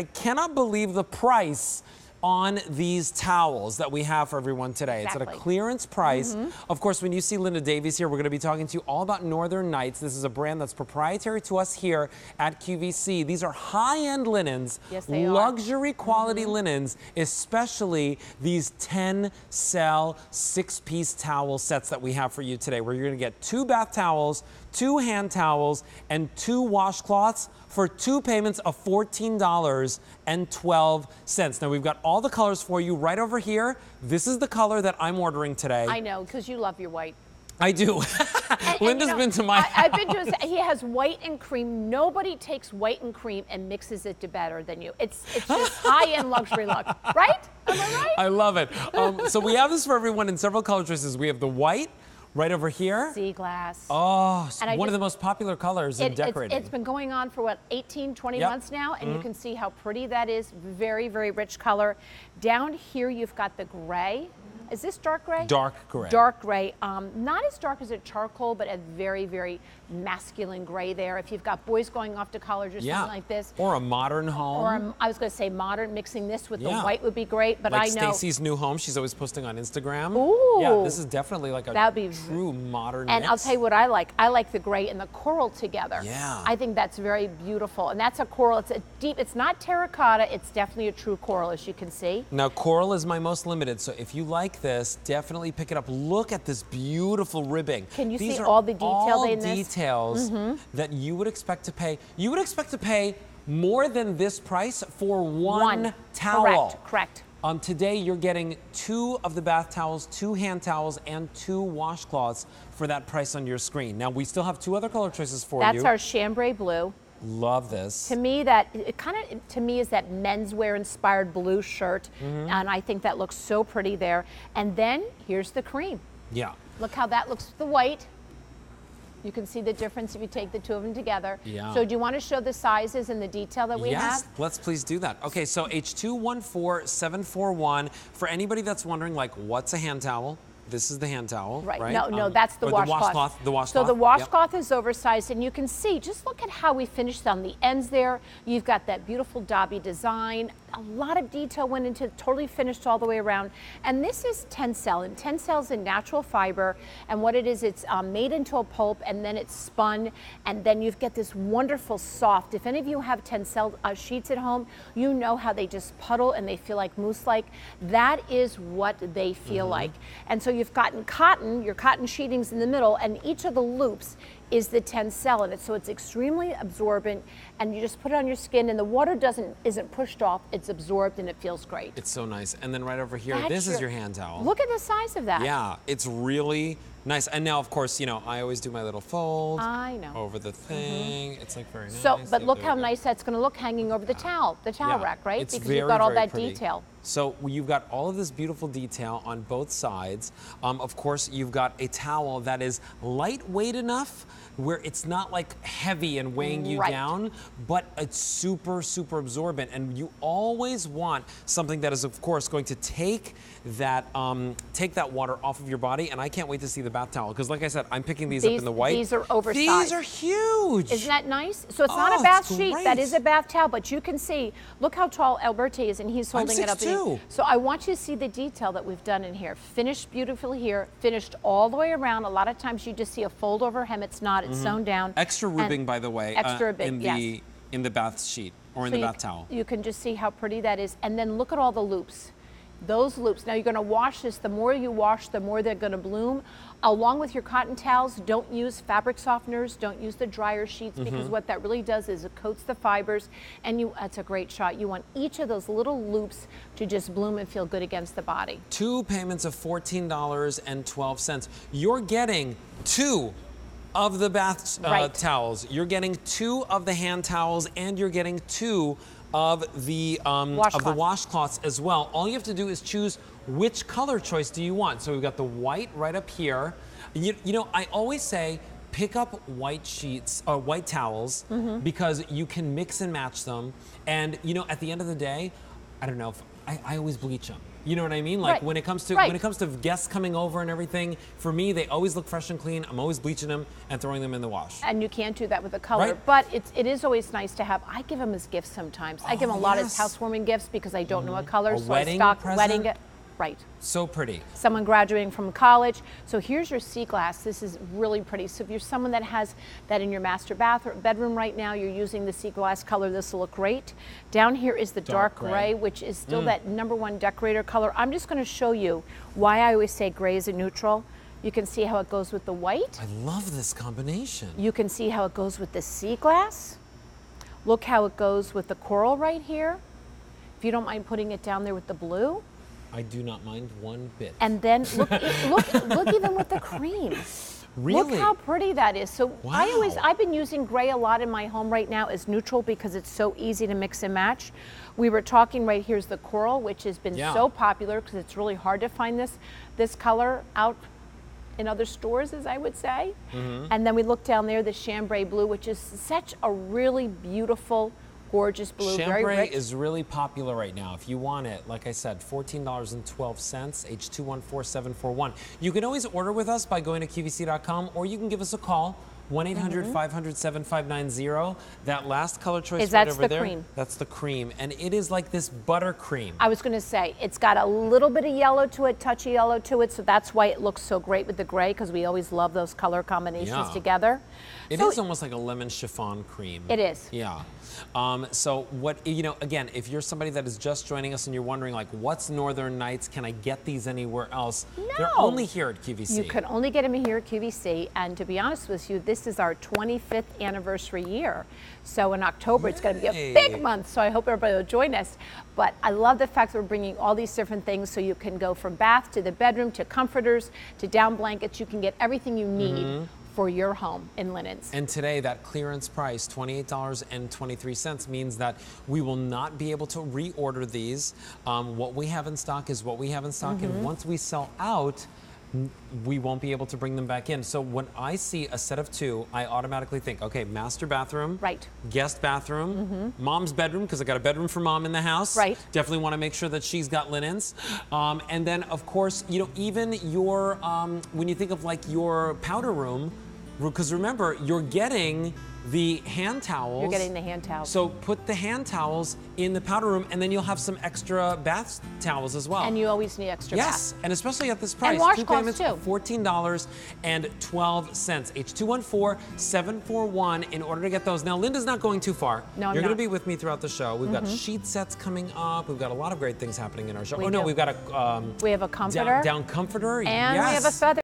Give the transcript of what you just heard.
I cannot believe the price on these towels that we have for everyone today. It's at a clearance price. Mm-hmm. Of course, when you see Linda Davies here, we're going to be talking to you all about Northern Nights. This is a brand that's proprietary to us here at QVC. These are high-end linens, Yes, they are. luxury quality mm-hmm. linens, especially these 10 cell six-piece towel sets that we have for you today, where you're going to get two bath towels, two hand towels, and two washcloths for two payments of $14.12. Now, we've got all the colors for you right over here. This is the color that I'm ordering today. I know, because you love your white. I do. And- and, you know, been to my I, have been to his, he has white and cream. Nobody takes white and cream and mixes it to better than you. It's it's just high-end luxury look, right? Am I right? I love it. Um, so we have this for everyone in several color choices. We have the white right over here. Sea glass. Oh, I one of the most popular colors in It- it's- decorating. it's been going on for what 18 20 Yep. Mm-hmm. months now and you can see how pretty that is very very rich color down here you've got the gray is this dark gray Dark gray. dark gray um, not as dark as a charcoal but a very very masculine gray there if you've got boys going off to college or yeah. something like this Or a modern home. or um, I was going to say modern mixing this with Yeah. the white would be great but like I know Stacy's new home. She's always posting on Instagram. Ooh. Yeah, this is definitely like a That'd be true modern And I'll tell you what I like. I like the gray and the coral together. Yeah. I think that's very beautiful. And that's a coral. It's a deep, it's not terracotta. It's definitely a true coral, as you can see. Now, coral is my most limited, so if you like this, definitely pick it up. Look at this beautiful ribbing. Can you These see are all the detail all in this? Details that you would expect to pay. You would expect to pay more than this price for one, towel. Correct, correct. Um, today, you're getting two of the bath towels, two hand towels, and two washcloths for that price on your screen. Now, we still have two other color choices for That's you. our chambray blue. Love this. To me, that it kind of to me is that menswear inspired blue shirt, Mm-hmm. and I think that looks so pretty there. And then here's the cream. Yeah. Look how that looks the white. You can see the difference if you take the two of them together. Yeah. So do you want to show the sizes and the detail that we yes, have? Yes, let's please do that. Okay, so H214741. For anybody that's wondering, like, what's a hand towel? This is the hand towel, right? Right. No, no, Um, that's the washcloth. The washcloth. The washcloth. So the yep. washcloth is oversized, and you can see. Just look at how we finished on the ends there. You've got that beautiful Dobby design. A lot of detail went into totally finished all the way around. And this is Tencel, and Tencel is a natural fiber. And what it is, it's um, made into a pulp, and then it's spun, and then you get this wonderful soft. If any of you have Tencel uh, sheets at home, you know how they just puddle and they feel like mousse-like. That is what they feel like. And so you've gotten cotton, your cotton sheeting's in the middle, and each of the loops is the Tencel in it. So it's extremely absorbent, and you just put it on your skin, and the water doesn't isn't pushed off. It's absorbed, and it feels great. It's so nice. And then right over here, That's this is your hand towel. Look at the size of that. Yeah, it's really nice. And now, of course, you know, I always do my little fold I know. over the thing. It's like very nice. So, but look how go. nice that's going to look hanging over the towel, the towel Yeah, rack, right? It's because very, you've got all that pretty. detail. So you've got all of this beautiful detail on both sides. Um, of course, you've got a towel that is lightweight enough where it's not like heavy and weighing you Right. down, but it's super, super absorbent. And you always want something that is, of course, going to take that um, take that water off of your body. And I can't wait to see the bath towel because, like I said, I'm picking these, up in the white. these are oversized. These are huge. Isn't that nice? So it's not Oh, a bath sheet. That is a bath towel, but you can see. Look how tall Alberti is, and he's holding it up. 6'2". So I want you to see the detail that we've done in here. Finished beautifully here. Finished all the way around. A lot of times you just see a fold over hem. It's not. It's sewn down. Extra ribbing, by the way, uh, Extra ribbing. in yes. the in the bath sheet or in So the you, bath towel. You can just see how pretty that is. And then look at all the loops. Those loops. Now you're going to wash this. The more you wash, the more they're going to bloom. Along with your cotton towels, don't use fabric softeners. Don't use the dryer sheets Mm-hmm. because what that really does is it coats the fibers. And you, that's a great shot. You want each of those little loops to just bloom and feel good against the body. two payments of $14.12. You're getting two of the bath uh, Right. towels. You're getting two of the hand towels, and you're getting two of the um, of the washcloths as well. All you have to do is choose which color choice do you want. So we've got the white right up here. You, you know, I always say pick up white sheets or white towels because you can mix and match them. And you know, at the end of the day, I don't know if I, I always bleach them. You know what I mean? Like Right. when it comes to Right. when it comes to guests coming over and everything, for me they always look fresh and clean. I'm always bleaching them and throwing them in the wash. and you can't do that with a color. Right. But it's it is always nice to have. I give them as gifts sometimes. I give them a lot Oh, yes. Mm-hmm. as housewarming gifts because I don't know what color. A so wedding I stock present? wedding. Gi- Right. So pretty. Someone graduating from college. So here's your sea glass. This is really pretty. So if you're someone that has that in your master bathroom bedroom right now, you're using the sea glass color. This will look great. Down here is the dark, Dark gray. gray. which is still Mm. that number one decorator color. I'm just going to show you why I always say gray is a neutral. You can see how it goes with the white. I love this combination. You can see how it goes with the sea glass. Look how it goes with the coral right here. If you don't mind putting it down there with the blue. I do not mind one bit. And then look, look, look even with the cream. really? Look how pretty that is. So I always, I've been using gray a lot in my home right now as neutral because it's so easy to mix and match. We were talking right here's the coral, which has been Yeah. so popular because it's really hard to find this this color out in other stores, as I would say. Mm-hmm. And then we look down there, the chambray blue, which is such a really beautiful, gorgeous blue. Chambray is really popular right now. If you want it, like I said, $14.12, H214741. You can always order with us by going to QVC.com or you can give us a call. 1 800 500 7590. That last color choice Is right that's over the there. cream. That's the cream. And it is like this buttercream. I was going to say it's got a little bit of yellow to it, touchy yellow to it, so that's why it looks so great with the gray because we always love those color combinations Yeah. together. It is so almost like a lemon chiffon cream. It is. Yeah. Um, so what you know, again, if you're somebody that is just joining us and you're wondering like, what's Northern Nights? Can I get these anywhere else? They're No. only here at QVC. You can only get them here at QVC, and to be honest with you, this is our 25th anniversary year. So in October, it's going to be a big month. So I hope everybody will join us. But I love the fact that we're bringing all these different things, so you can go from bath to the bedroom to comforters to down blankets. You can get everything you need Mm-hmm. for your home in linens. And today, that clearance price, $28.23, means that we will not be able to reorder these. Um, what we have in stock is what we have in stock, Mm-hmm. and once we sell out, we won't be able to bring them back in. So when I see a set of two, I automatically think, okay, master bathroom, Right. guest bathroom, mom's bedroom, because I got a bedroom for mom in the house. Right. Definitely want to make sure that she's got linens. Um, and then, of course, you know, even your, um, when you think of like your powder room, because remember, you're getting the hand towels. You're getting the hand towels. So put the hand towels in the powder room, and then you'll have some extra bath towels as well. and you always need extra Yes, bath. and especially at this price. And washcloths, Two payments, too. fourteen dollars and twelve cents. H214-741 in order to get those. Now Linda's not going too far. No, I'm You're gonna. Mm-hmm. be with me throughout the show. We've got sheet sets coming up. We've got a lot of great things happening in our show. We oh no, we've got a um, We have a comforter. down, down comforter. And we have a feather